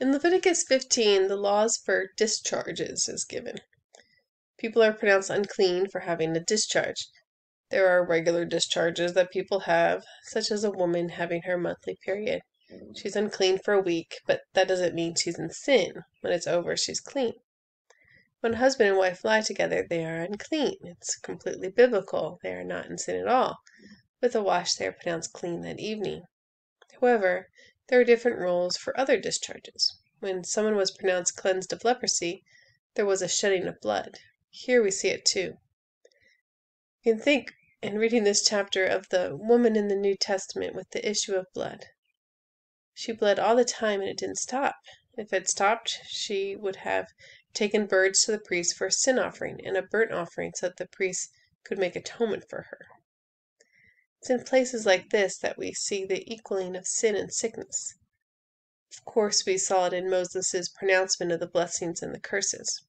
In Leviticus 15, the laws for discharges is given. People are pronounced unclean for having a discharge. There are regular discharges that people have, such as a woman having her monthly period. She's unclean for a week, but that doesn't mean she's in sin. When it's over, she's clean. When husband and wife lie together, they are unclean. It's completely biblical. They are not in sin at all. With a wash, they are pronounced clean that evening. However, there are different rules for other discharges. When someone was pronounced cleansed of leprosy, there was a shedding of blood. Here we see it too. You can think, in reading this chapter, of the woman in the New Testament with the issue of blood. She bled all the time and it didn't stop. If it stopped, she would have taken birds to the priest for a sin offering and a burnt offering so that the priest could make atonement for her. It's in places like this that we see the equaling of sin and sickness. Of course, we saw it in Moses' pronouncement of the blessings and the curses.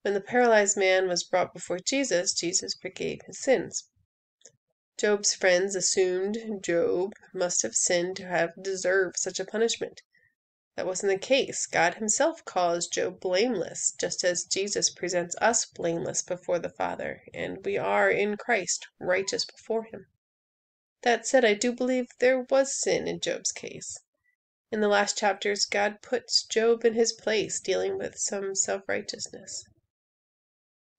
When the paralyzed man was brought before Jesus, Jesus forgave his sins. Job's friends assumed Job must have sinned to have deserved such a punishment. That wasn't the case. God Himself calls Job blameless, just as Jesus presents us blameless before the Father, and we are in Christ righteous before Him. That said, I do believe there was sin in Job's case. In the last chapters, God puts Job in his place, dealing with some self righteousness.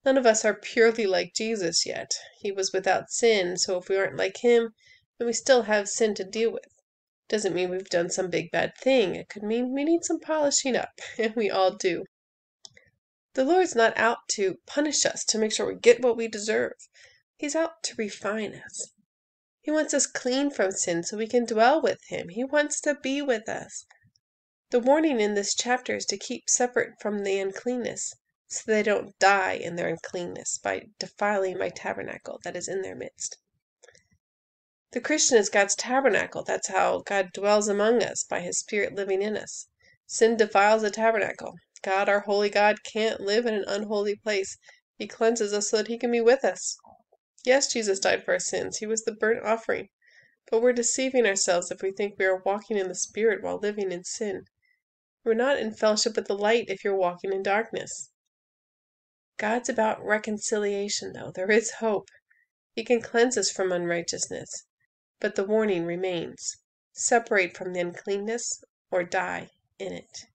None of us are purely like Jesus yet. He was without sin, so if we aren't like him, then we still have sin to deal with. Doesn't mean we've done some big bad thing. It could mean we need some polishing up, and we all do. The Lord's not out to punish us to make sure we get what we deserve. He's out to refine us. He wants us clean from sin so we can dwell with Him. He wants to be with us. The warning in this chapter is to keep separate from the uncleanness so they don't die in their uncleanness by defiling my tabernacle that is in their midst. The Christian is God's tabernacle. That's how God dwells among us, by his Spirit living in us. Sin defiles the tabernacle. God, our holy God, can't live in an unholy place. He cleanses us so that he can be with us. Yes, Jesus died for our sins. He was the burnt offering. But we're deceiving ourselves if we think we are walking in the Spirit while living in sin. We're not in fellowship with the light if you're walking in darkness. God's about reconciliation, though. There is hope. He can cleanse us from unrighteousness. But the warning remains separate from the uncleanness or die in it.